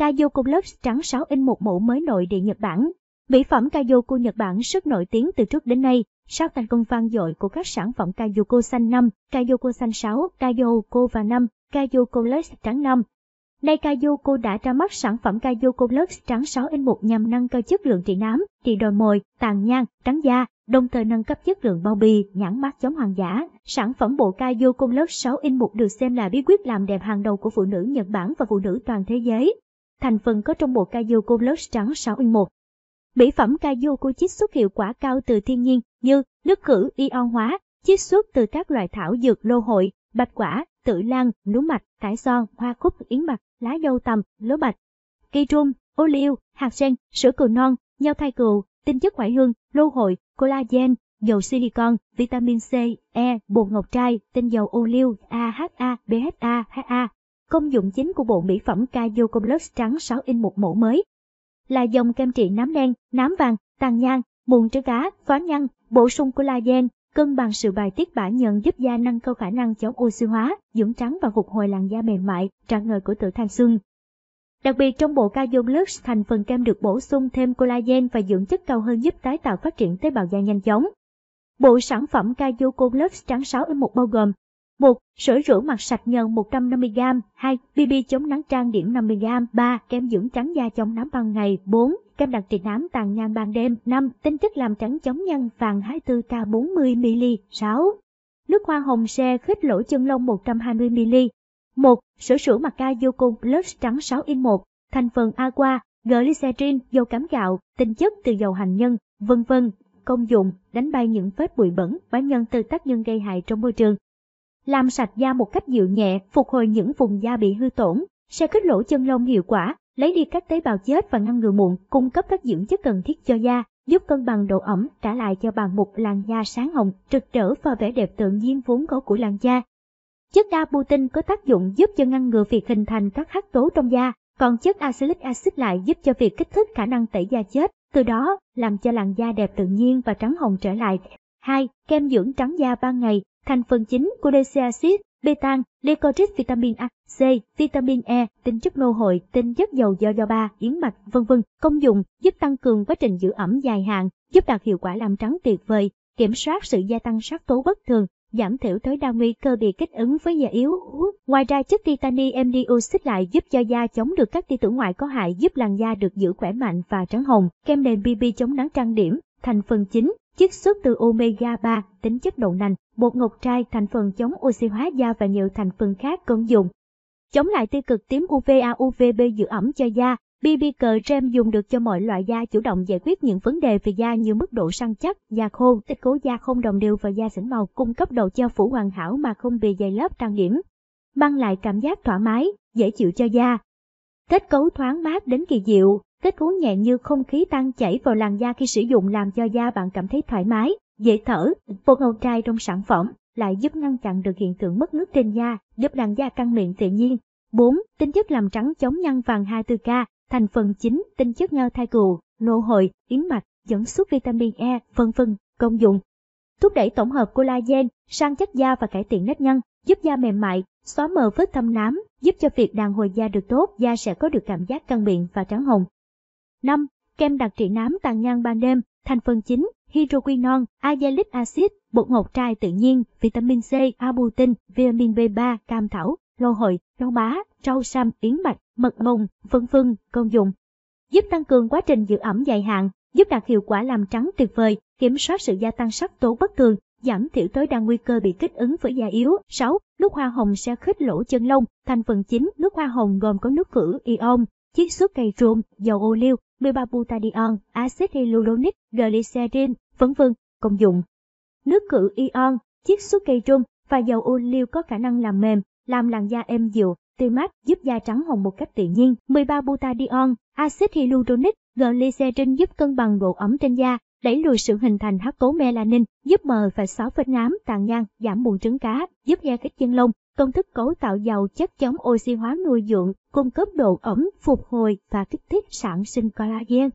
Kaju Lux trắng 6 in một mẫu mới nội địa Nhật Bản. Mỹ phẩm Kayoku Nhật Bản rất nổi tiếng từ trước đến nay, sau thành công vang dội của các sản phẩm Kayoku xanh 5, Kayoku xanh 6, Kayoku và 5, Kayoku Lux trắng 5. Nay Kayoku đã ra mắt sản phẩm Kayoku Lux trắng 6 in 1 nhằm nâng cao chất lượng trị nám, trị đồi mồi, tàn nhang, trắng da, đồng thời nâng cấp chất lượng bao bì, nhãn mát chống hàng giả. Sản phẩm bộ Kayoku Lux 6 in 1 được xem là bí quyết làm đẹp hàng đầu của phụ nữ Nhật Bản và phụ nữ toàn thế giới. Thành phần có trong bộ Kayoku Lux trắng 6 in 1. Mỹ phẩm Kayoku chiết xuất hiệu quả cao từ thiên nhiên như nước khử ion hóa, chiết xuất từ các loại thảo dược lô hội, bạch quả, tử lan, lúa mạch, cải son, hoa cúc, yến mạch, lá dâu tằm, lúa bạch, cây trung, ô liu, hạt sen, sữa cừu non, nhau thai cừu, tinh chất ngoại hương, lô hội, collagen, dầu silicon, vitamin C, E, bột ngọc trai, tinh dầu ô liu, AHA, BHA, HA. Công dụng chính của bộ mỹ phẩm Kayo Complex trắng 6 in một mẫu mới là dòng kem trị nám đen, nám vàng, tàn nhang, mụn trứng cá, phá nhăn, bổ sung collagen, cân bằng sự bài tiết bã nhận giúp da nâng cao khả năng chống oxy hóa, dưỡng trắng và phục hồi làn da mềm mại, trạng ngời của tự thanh xuân. Đặc biệt trong bộ Kayon Lux thành phần kem được bổ sung thêm collagen và dưỡng chất cao hơn giúp tái tạo phát triển tế bào da nhanh chóng. Bộ sản phẩm Kayo Lux trắng 6 in một bao gồm 1. Sữa rửa mặt sạch nhờn 150g 2. BB chống nắng trang điểm 50g 3. Kem dưỡng trắng da chống nắng ban ngày 4. Kem đặc trị nám tàn nhang ban đêm 5. Tinh chất làm trắng chống nhăn vàng 24K 40ml 6. Nước hoa hồng xe khít lỗ chân lông 120ml 1. Sữa rửa mặt ca Yocon Plus trắng 6 in 1. Thành phần aqua, glycerin, dầu cám gạo, tinh chất từ dầu hành nhân, vân vân. Công dụng, đánh bay những vết bụi bẩn, bá nhân từ tác nhân gây hại trong môi trường. Làm sạch da một cách dịu nhẹ, phục hồi những vùng da bị hư tổn, sẽ kích lỗ chân lông hiệu quả, lấy đi các tế bào chết và ngăn ngừa mụn, cung cấp các dưỡng chất cần thiết cho da, giúp cân bằng độ ẩm, trả lại cho bạn một làn da sáng hồng, trực trở và vẻ đẹp tự nhiên vốn có của làn da. Chất Dabutin có tác dụng giúp cho ngăn ngừa việc hình thành các hắc tố trong da, còn chất acylic acid lại giúp cho việc kích thích khả năng tẩy da chết, từ đó làm cho làn da đẹp tự nhiên và trắng hồng trở lại. 2. Kem dưỡng trắng da ban ngày, thành phần chính của acid, betan, leucotriene vitamin A, C, vitamin E, tinh chất nô hội, tinh chất dầu jojoba, yến mạch, vân vân. Công dụng giúp tăng cường quá trình giữ ẩm dài hạn, giúp đạt hiệu quả làm trắng tuyệt vời, kiểm soát sự gia tăng sắc tố bất thường, giảm thiểu tối đa nguy cơ bị kích ứng với da yếu. Ngoài ra chất titanium dioxide lại giúp cho da chống được các tia tử ngoại có hại giúp làn da được giữ khỏe mạnh và trắng hồng. Kem nền BB chống nắng trang điểm, thành phần chính, chiết xuất từ omega 3, tính chất đậu nành, bột ngọc trai thành phần chống oxy hóa da và nhiều thành phần khác công dụng. Chống lại tiêu cực tím UVA UVB giữ ẩm cho da, BB cờ Gem dùng được cho mọi loại da chủ động giải quyết những vấn đề về da như mức độ săn chắc, da khô, tích cố da không đồng đều và da sẫm màu, cung cấp độ che phủ hoàn hảo mà không bị dày lớp trang điểm. Mang lại cảm giác thoải mái, dễ chịu cho da. Kết cấu thoáng mát đến kỳ diệu, kết cấu nhẹ như không khí tan chảy vào làn da khi sử dụng làm cho da bạn cảm thấy thoải mái, dễ thở. Bột ngầu trai trong sản phẩm lại giúp ngăn chặn được hiện tượng mất nước trên da, giúp làn da căng miệng tự nhiên. 4. Tinh chất làm trắng chống nhăn vàng 24K, thành phần chính, tinh chất nho thai cừu, nô hội, yến mạch, dẫn xuất vitamin E, vân vân, công dụng. Thúc đẩy tổng hợp collagen, sang chất da và cải thiện nếp nhăn, giúp da mềm mại, xóa mờ vết thâm nám, giúp cho việc đàn hồi da được tốt, da sẽ có được cảm giác căng miệng và trắng hồng. 5. Kem đặc trị nám tàn nhang ban đêm, thành phần chính, hydroquinone, azelaic acid, bột ngọc trai tự nhiên, vitamin C, arbutin, vitamin B3, cam thảo, lô hội, rau bá, rau sam, yến mạch, mật mùng, vân vân, công dụng. Giúp tăng cường quá trình giữ ẩm dài hạn, giúp đạt hiệu quả làm trắng tuyệt vời, kiểm soát sự gia tăng sắc tố bất thường, giảm thiểu tối đa nguy cơ bị kích ứng với da yếu. 6. Nước hoa hồng sẽ khít lỗ chân lông, thành phần chính nước hoa hồng gồm có nước khử ion, chiết xuất cây rôm, dầu ô liu, 13 axit hyaluronic, glycerin, vân vân, công dụng. Nước cử ion, chiết xuất cây trung và dầu ô liu có khả năng làm mềm, làm làn da êm dịu, tươi mát, giúp da trắng hồng một cách tự nhiên. 13 butadion, axit hyaluronic, glycerin giúp cân bằng độ ẩm trên da, đẩy lùi sự hình thành hắc tố melanin, giúp mờ và xóa vết nám, tàn nhang, giảm mụn trứng cá, giúp da kích chân lông, công thức cấu tạo giàu chất chống oxy hóa nuôi dưỡng, cung cấp độ ẩm, phục hồi và kích thích sản sinh collagen.